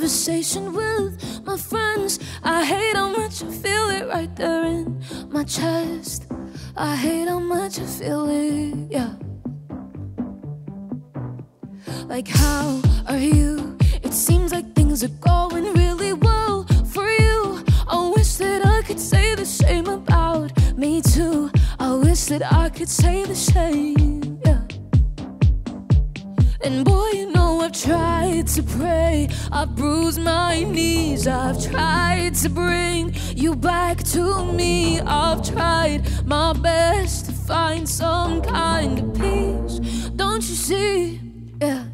conversation with my friends. I hate how much I feel it right there in my chest. I hate how much I feel it, yeah. Like, how are you? It seems like things are going really well for you. I wish that I could say the same about me, too. I wish that I could say the same, yeah. And boy, you know I've tried to pray. I've bruised my knees. I've tried to bring you back to me. I've tried my best to find some kind of peace. Don't you see? Yeah.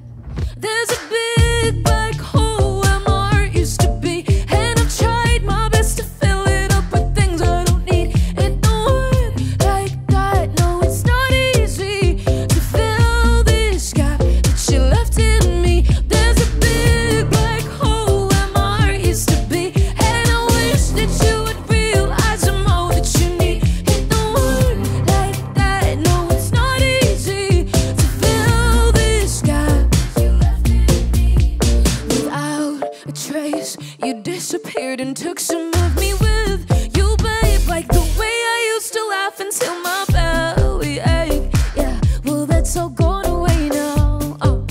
Disappeared and took some of me with you, babe. Like the way I used to laugh until my belly ached. Yeah, well, that's all gone away now. Oh.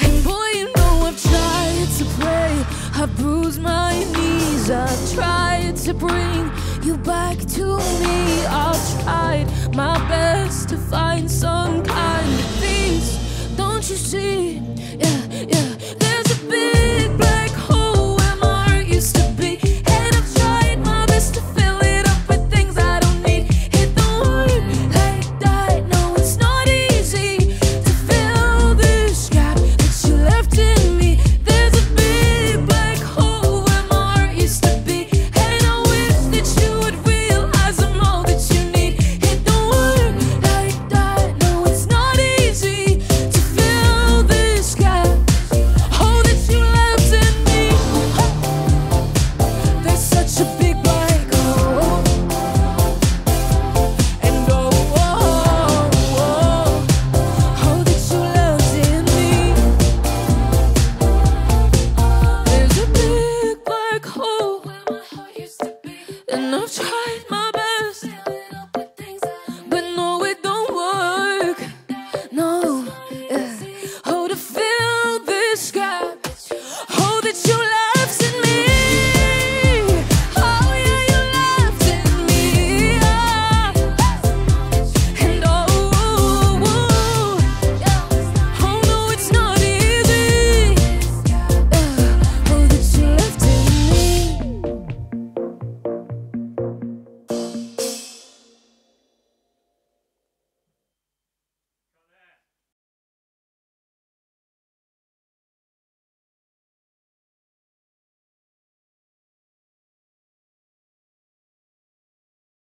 And boy, you know I've tried to pray. I've bruised my knees. I've tried to bring you back to me. I've tried And I've tried